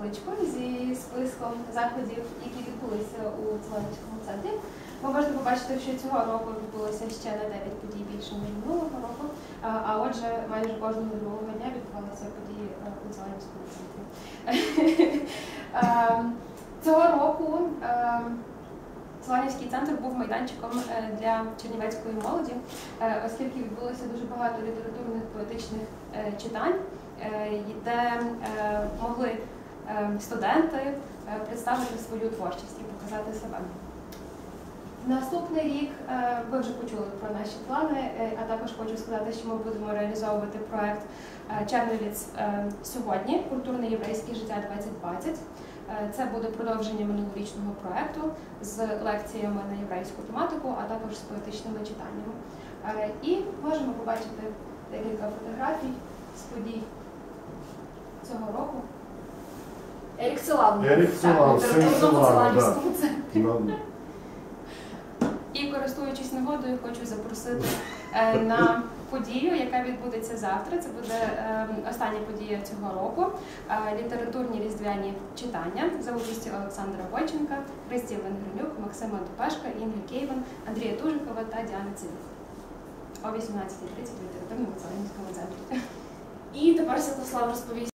табличку зі списком заходів, які відбулися у Целенівському центрі. Ви можете побачити, що цього року відбулося ще на 9 подій більше, ніж минулого року. А отже, майже кожного другого дня відбувалися події е, у Целенівському центрі. Ем, Цього року ем, Соланівський центр був майданчиком е, для чернівецької молоді, е, оскільки відбулося дуже багато літературних поетичних читань, де могли студенти е, представити свою творчість і показати себе. Наступний рік е, ви вже почули про наші плани, е, а також хочу сказати, що ми будемо реалізовувати проект е, е, сьогодні культурне єврейське життя 2020. Е, Це буде продовження минулорічного проекту з лекціями на єврейську тематику, а також з поетичними читаннями. Е, І можемо побачити декілька фотографій з подій. Ерік Целан. Ерік Целан, син літературному Целана, да. І користуючись нагодою, хочу запросити е, на подію, яка відбудеться завтра. Це буде е, остання подія цього року. Е, Літературні різдвяні читання за участі Олександра Войченка, Христі Венгренюк, Максима Тупешка, Інги Кейвен, Андрія Тужикова та Діани Цивік. О 18.30 в літературному Целинському центрі. І тепер Святослав розповість.